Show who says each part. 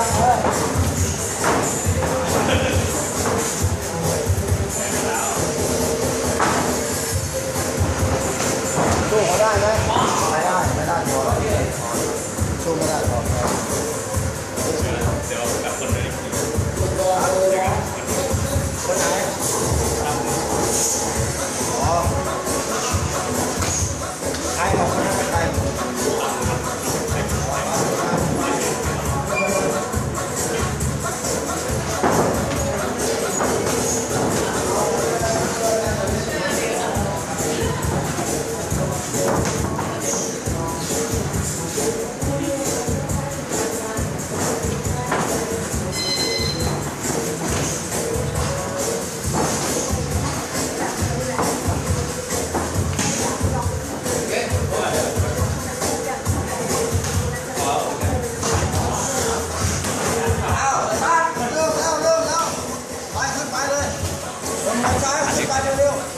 Speaker 1: สู้เขาได้ไหมไม่ได้ไม่ได้พอสู้ไม่ได้พอเด
Speaker 2: ้๋ยวกลับคนเดิม
Speaker 1: 二七八六。